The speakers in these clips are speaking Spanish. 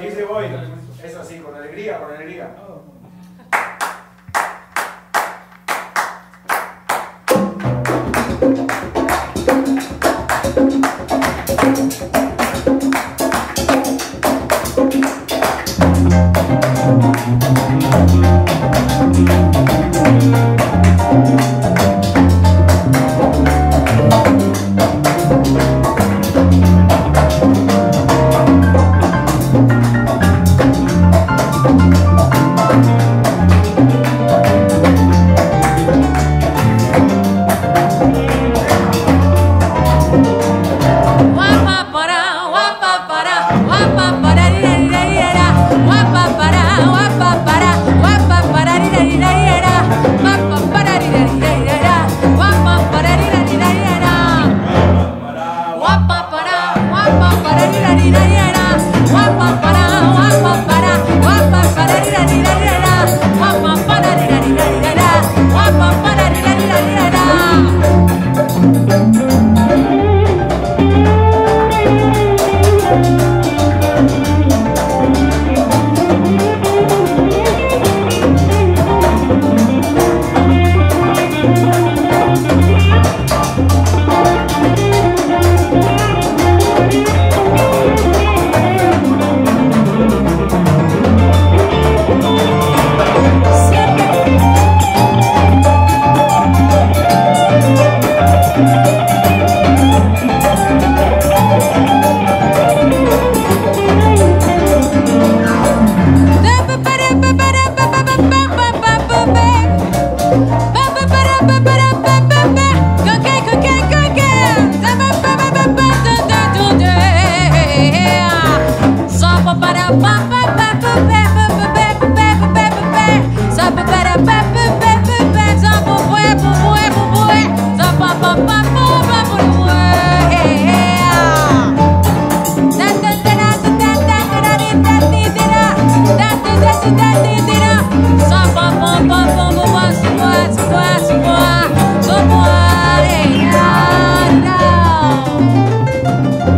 Dice voy. Es así, con alegría, con alegría. Guapa para ir a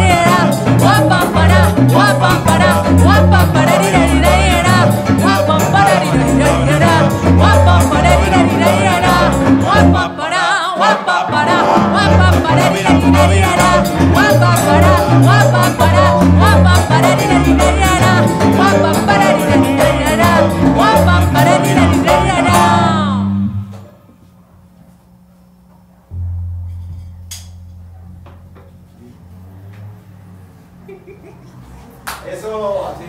yeah. Eso, así.